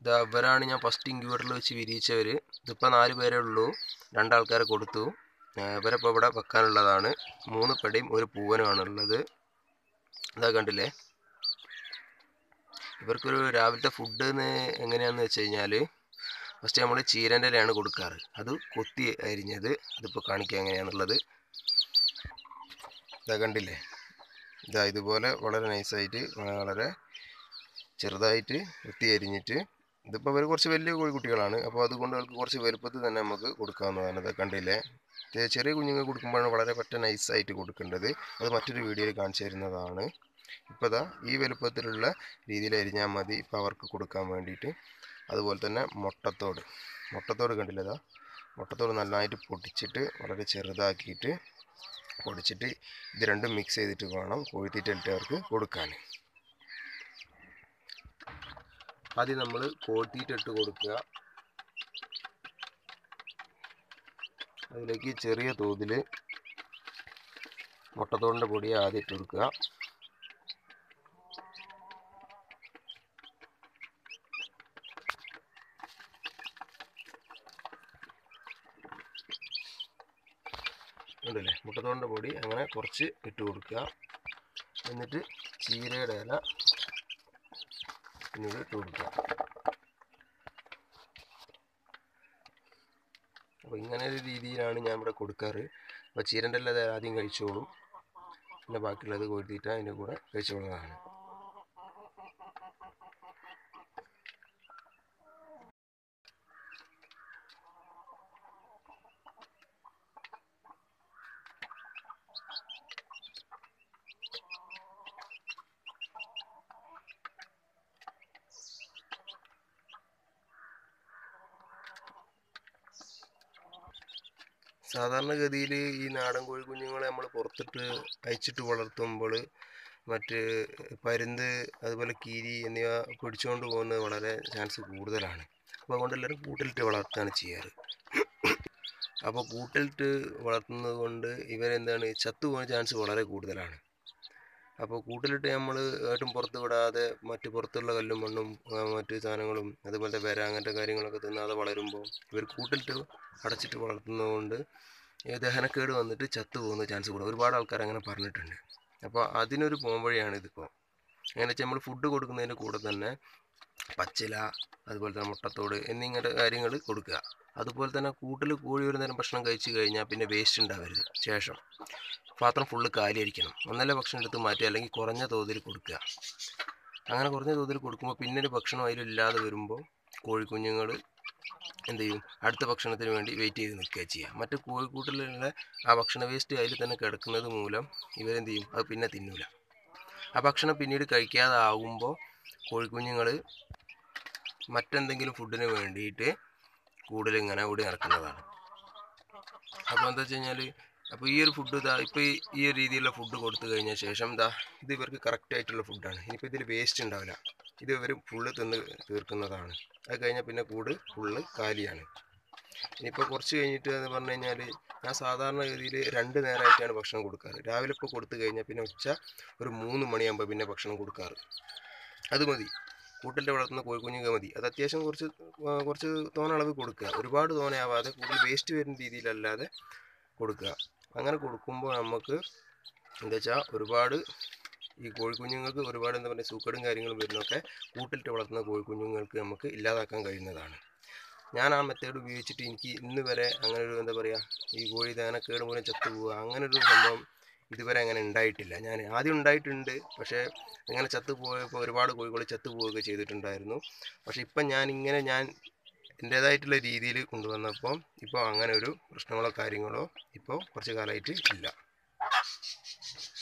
ഇതാ ഇവരാണ് ഞാൻ ഫസ്റ്റ് ഇൻക്യൂബേറ്ററിൽ വെച്ച് വിരിയിച്ചവർ ഇതിപ്പോൾ നാല് പേരേ ഉള്ളൂ. രണ്ടാൾക്കാരെ കൊടുത്തു. ഇവരപ്പോൾ ഇവിടെ വെക്കാനുള്ളതാണ്. മൂന്ന് പെടയും ഒരു പൂവനുമാണ് ഉള്ളത്. ഇതാ കണ്ടില്ലേ? ഇവർക്കൊരു രാവിലത്തെ ഫുഡ് എങ്ങനെയാണെന്ന് വെച്ച് കഴിഞ്ഞാൽ ഫസ്റ്റ് നമ്മൾ ചീരന്റെ ഇലയാണ് കൊടുക്കാറ്. അത് കൊത്തി അരിഞ്ഞത് അതിപ്പോൾ കാണിക്കുക എങ്ങനെയാണെന്നുള്ളത് ഇതാ കണ്ടില്ലേ? ഇതാ ഇതുപോലെ വളരെ നൈസായിട്ട് വളരെ ചെറുതായിട്ട് കൊത്തി അരിഞ്ഞിട്ട് ഇതിപ്പോൾ ഇവർ കുറച്ച് വലിയ കോഴിക്കുട്ടികളാണ് അപ്പോൾ അതുകൊണ്ട് അവർക്ക് കുറച്ച് വലുപ്പത്തിൽ തന്നെ നമുക്ക് കൊടുക്കാവുന്നതാണ് അത് കണ്ടില്ലേ? ചെറിയ കുഞ്ഞുങ്ങൾ കൊടുക്കുമ്പോഴാണ് വളരെ പറ്റ നൈസായിട്ട് കൊടുക്കേണ്ടത്. അത് മറ്റൊരു വീഡിയോയിൽ കാണിച്ചു തരുന്നതാണ്. ഇപ്പോൾ ഇതാ ഈ വലുപ്പത്തിലുള്ള രീതിയിൽ അരിഞ്ഞാൽ മതി. ഇപ്പോൾ അവർക്ക് കൊടുക്കാൻ വേണ്ടിയിട്ട്. അതുപോലെ തന്നെ മുട്ടത്തോട്. മുട്ടത്തോട് കണ്ടില്ലേ ഇതാ മുട്ടത്തോട് നന്നായിട്ട് പൊടിച്ചിട്ട് വളരെ ചെറുതാക്കിയിട്ട് പൊടിച്ചിട്ട് ഇത് രണ്ടും മിക്സ് ചെയ്തിട്ട് വേണം കോഴിത്തീറ്റ അവർക്ക് കൊടുക്കാൻ. ആദ്യം നമ്മൾ കോഴിത്തീറ്റ ഇട്ട് കൊടുക്കുക. അതിലേക്ക് ചെറിയ തോതിൽ മുട്ടത്തോടിന്റെ പൊടി ആദ്യം ഇട്ട് കൊടുക്കുക. ഉണ്ടല്ലേ? മുട്ടത്തോടിന്റെ പൊടി അങ്ങനെ കുറച്ച് ഇട്ട് കൊടുക്കുക. എന്നിട്ട് ചീരയുടെ ഇല കൊടുക്കുക അപ്പോൾ ഇങ്ങനെ ഒരു രീതിയിലാണ് ഞാൻ ഇവിടെ കൊടുക്കാറ്. അപ്പോൾ ചീരന്റെ ആദ്യം കഴിച്ചോളും. പിന്നെ ബാക്കിയുള്ളത് കൊഴുത്തിയിട്ട് അതിന്റെ കൂടെ കഴിച്ചോളുന്നതാണ്. സാധാരണഗതിയിൽ ഈ നാടൻ കോഴി കുഞ്ഞുങ്ങളെ നമ്മൾ പുറത്തിട്ട് അയച്ചിട്ട് വളർത്തുമ്പോൾ മറ്റ് പരുന്ത് അതുപോലെ കീരി എന്നിവ പിടിച്ചുകൊണ്ട് പോകുന്നത് വളരെ ചാൻസ് കൂടുതലാണ്. അപ്പോൾ അതുകൊണ്ട് എല്ലാവരും കൂട്ടിലിട്ട് വളർത്തുകയാണ് ചെയ്യാറ്. അപ്പോൾ കൂട്ടിലിട്ട് വളർത്തുന്നത് കൊണ്ട് ഇവരെന്താണ്? ചത്തുപോകാൻ ചാൻസ് വളരെ കൂടുതലാണ്. അപ്പോൾ കൂട്ടിലിട്ട് നമ്മൾ ഏട്ടും പുറത്ത് വിടാതെ മറ്റു പുറത്തുള്ള കല്ലും മണ്ണും മറ്റു സാധനങ്ങളും അതുപോലത്തെ വിര അങ്ങനത്തെ കാര്യങ്ങളൊക്കെ തിന്നാതെ വളരുമ്പോൾ ഇവർ കൂട്ടിലിട്ട് അടച്ചിട്ട് വളർത്തുന്നതുകൊണ്ട് ദഹനക്കേട് വന്നിട്ട് ചത്തു പോകുന്ന ചാൻസ് കൂടും. ഒരുപാട് ആൾക്കാർ അങ്ങനെ പറഞ്ഞിട്ടുണ്ട്. അപ്പോൾ അതിനൊരു പോംവഴിയാണ് ഇതിപ്പോൾ അങ്ങനെ വെച്ചാൽ നമ്മൾ ഫുഡ് കൊടുക്കുന്നതിന്റെ കൂടെ തന്നെ പച്ചില അതുപോലെ തന്നെ മുട്ടത്തോട് എന്നിങ്ങനത്തെ കാര്യങ്ങൾ കൊടുക്കുക. അതുപോലെ തന്നെ കൂട്ടിൽ കോഴി ഒരു നേരം ഭക്ഷണം കഴിച്ചു കഴിഞ്ഞാൽ പിന്നെ വേസ്റ്റ് ഉണ്ടാവരുത്. ശേഷം പാത്രം ഫുള്ള് കാലിയായിരിക്കണം. ഒന്നല്ല ഭക്ഷണം എടുത്ത് മാറ്റുക അല്ലെങ്കിൽ കുറഞ്ഞ തോതിൽ കൊടുക്കുക. അങ്ങനെ കുറഞ്ഞ തോതിൽ കൊടുക്കുമ്പോൾ പിന്നൊരു ഭക്ഷണം അതിലില്ലാതെ വരുമ്പോൾ കോഴിക്കുഞ്ഞുങ്ങൾ എന്ത് ചെയ്യും? അടുത്ത ഭക്ഷണത്തിന് വേണ്ടി വെയിറ്റ് ചെയ്ത് നിൽക്കുക ചെയ്യുക. മറ്റ് കോഴിക്കൂട്ടിലുള്ള ആ ഭക്ഷണ വേസ്റ്റ് അതിൽ തന്നെ കിടക്കുന്നത് മൂലം ഇവരെന്ത് ചെയ്യും? അത് പിന്നെ തിന്നൂല. ആ ഭക്ഷണം പിന്നീട് കഴിക്കാതെ ആകുമ്പോൾ കോഴിക്കുഞ്ഞുങ്ങൾ മറ്റെന്തെങ്കിലും ഫുഡിന് വേണ്ടിയിട്ട് കൂടുതൽ ഇങ്ങനെ ഓടി നടക്കുന്നതാണ്. അപ്പോൾ എന്താ വെച്ച് കഴിഞ്ഞാൽ അപ്പോൾ ഈ ഒരു ഫുഡ് ഇതാ ഇപ്പോൾ ഈ ഒരു രീതിയിലുള്ള ഫുഡ് കൊടുത്തു കഴിഞ്ഞ ശേഷം ഇതാ ഇത് ഇവർക്ക് കറക്റ്റ് ആയിട്ടുള്ള ഫുഡാണ് ഇനിയിപ്പോൾ ഇതിൽ വേസ്റ്റ് ഉണ്ടാവില്ല ഇത് ഇവർ ഫുള്ള് തിന്ന് തീർക്കുന്നതാണ്. അത് കഴിഞ്ഞാൽ പിന്നെ കൂട് ഫുള്ള് കാലിയാണ്. ഇനിയിപ്പോൾ കുറച്ച് കഴിഞ്ഞിട്ട് എന്ന് പറഞ്ഞു കഴിഞ്ഞാൽ ഞാൻ സാധാരണ രീതിയിൽ രണ്ട് നേരമായിട്ടാണ് ഭക്ഷണം കൊടുക്കാറ്. രാവിലെ ഇപ്പോൾ കൊടുത്തു കഴിഞ്ഞാൽ പിന്നെ ഉച്ച ഒരു മൂന്ന് മണിയാകുമ്പോൾ പിന്നെ ഭക്ഷണം കൊടുക്കാറ്. അത് മതി. കൂട്ടിന്റെ വളർത്തുന്ന കോഴിക്കുഞ്ഞുങ്ങൾ മതി. അത് അത്യാവശ്യം കുറച്ച് കുറച്ച് തോന അളവ് കൊടുക്കുക. ഒരുപാട് തോനയാവാതെ കൂടുതൽ വേസ്റ്റ് വരുന്ന രീതിയിലല്ലാതെ കൊടുക്കുക. അങ്ങനെ കൊടുക്കുമ്പോൾ നമുക്ക് എന്താ വെച്ചാൽ ഒരുപാട് ഈ കോഴിക്കുഞ്ഞുങ്ങൾക്ക് ഒരുപാട് എന്താ പറയുക സൂക്കടും കാര്യങ്ങളും വരുന്നൊക്കെ കൂട്ടിലിട്ട് വളർത്തുന്ന കോഴിക്കുഞ്ഞുങ്ങൾക്ക് നമുക്ക് ഇല്ലാതാക്കാൻ കഴിയുന്നതാണ്. ഞാൻ ആ മെത്തേഡ് ഉപയോഗിച്ചിട്ട് എനിക്ക് ഇന്ന് വരെ അങ്ങനെ ഒരു എന്താ പറയുക ഈ കോഴി ദാനക്കേട് മൂലം ചത്തുപോവുക അങ്ങനെ ഒരു സംഭവം ഇതുവരെ അങ്ങനെ ഉണ്ടായിട്ടില്ല. ഞാൻ ആദ്യം ഉണ്ടായിട്ടുണ്ട് പക്ഷേ അങ്ങനെ ചത്തു പോയപ്പോൾ ഒരുപാട് കോഴികൾ ചത്തുപോവുകയൊക്കെ ചെയ്തിട്ടുണ്ടായിരുന്നു. പക്ഷേ ഇപ്പം ഞാൻ ഇങ്ങനെ ഞാൻ എന്റേതായിട്ടുള്ള രീതിയിൽ കൊണ്ടുവന്നപ്പോൾ ഇപ്പോൾ അങ്ങനെ ഒരു പ്രശ്നങ്ങളോ കാര്യങ്ങളോ ഇപ്പോൾ കുറച്ച് കാലമായിട്ട് ഇല്ല.